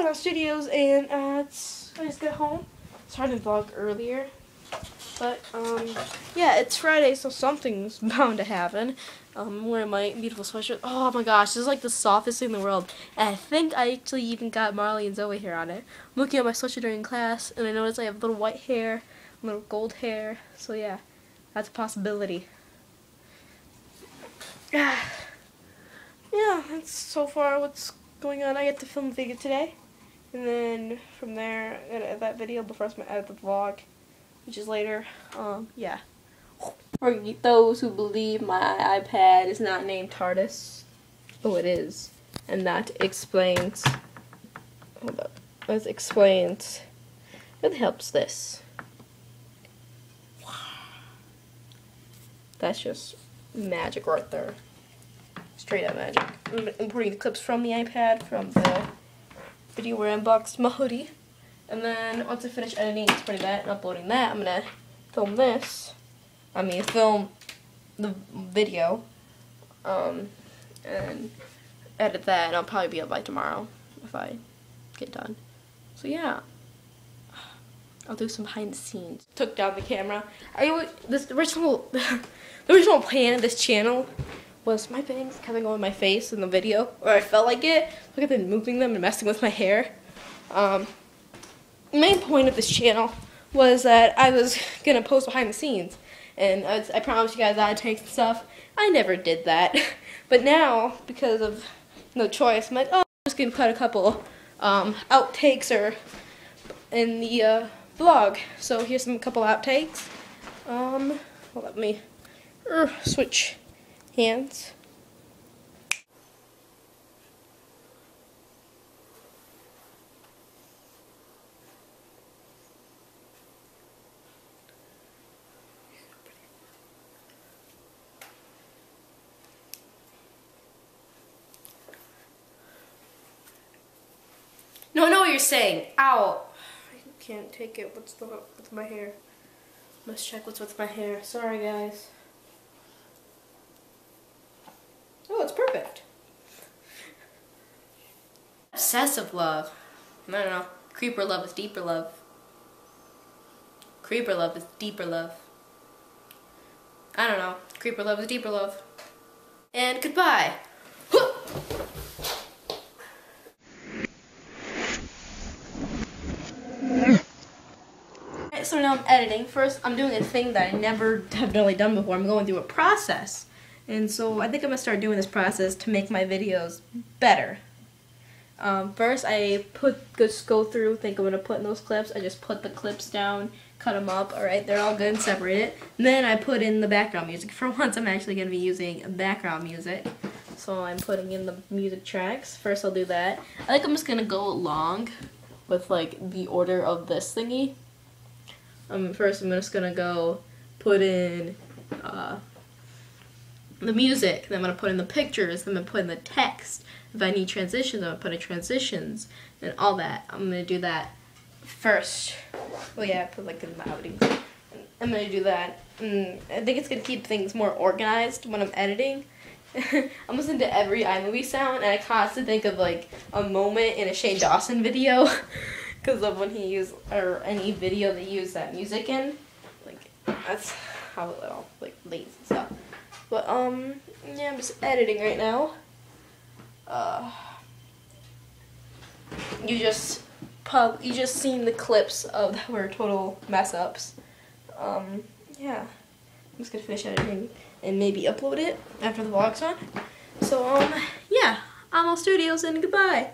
Without Studios, and uh, I just got home. Started to vlog earlier, but um, yeah, it's Friday, so something's bound to happen. Um, I'm wearing my beautiful sweatshirt. Oh my gosh, this is like the softest thing in the world. And I think I actually even got Marley and Zoe hair on it. I'm looking at my sweatshirt during class, and I noticed I have little white hair, little gold hair. So yeah, that's a possibility. Yeah, yeah, that's so far what's going on. I get to film a video today. And then from there, I gotta edit that video before I edit the vlog, which is later. Um, yeah. For those who believe my iPad is not named TARDIS, oh, it is, and that explains. Hold up. That explains. It helps this. That's just magic right there. Straight up magic. I'm importing the clips from the iPad from the video where I unboxed my hoodie. And then once I finish editing, exporting that, and uploading that, I'm gonna film this. I mean, film the video, um, and edit that, and I'll probably be up by tomorrow if I get done. So yeah, I'll do some behind the scenes. Took down the camera. I this original, the original plan of this channel was my bangs coming in my face in the video, or I felt like it. Look at them moving them and messing with my hair. Um, main point of this channel was that I was gonna post behind the scenes, and I, I promised you guys I'd take stuff. I never did that, but now because of no choice, I'm like, oh, I'm just gonna cut a couple um, outtakes or in the uh, vlog. So here's some couple outtakes. Um, let me uh, switch hands. No, I know what you're saying. Ow. I can't take it. What's the what's my hair? Let's check what's with my hair. Sorry guys. Oh, it's perfect. Obsessive love. I don't know. Creeper love is deeper love. Creeper love is deeper love. I don't know. Creeper love is deeper love. And goodbye. so now I'm editing. First, I'm doing a thing that I never have really done before. I'm going through a process. And so I think I'm going to start doing this process to make my videos better. Um, first, I put just go through, think I'm going to put in those clips. I just put the clips down, cut them up. Alright, they're all good and separated. Then I put in the background music. For once, I'm actually going to be using background music. So I'm putting in the music tracks. First, I'll do that. I think I'm just going to go along with like the order of this thingy. Um, first, I'm just going to go put in uh, the music, then I'm going to put in the pictures, then I'm going to put in the text. If I need transitions, I'm going to put in transitions and all that. I'm going to do that first. Well, yeah, put like in the outings. I'm going to do that. And I think it's going to keep things more organized when I'm editing. I'm listening to every iMovie sound, and I constantly think of like a moment in a Shane Dawson video because of when he used, or any video they use that music in. Like, that's how it all, like, lays and stuff. But, um, yeah, I'm just editing right now. Uh, you just, pub, you just seen the clips of that were total mess ups. Um, yeah. I'm just gonna finish editing and maybe upload it after the vlog's on. So, um, yeah, I'm Owl Studios and goodbye.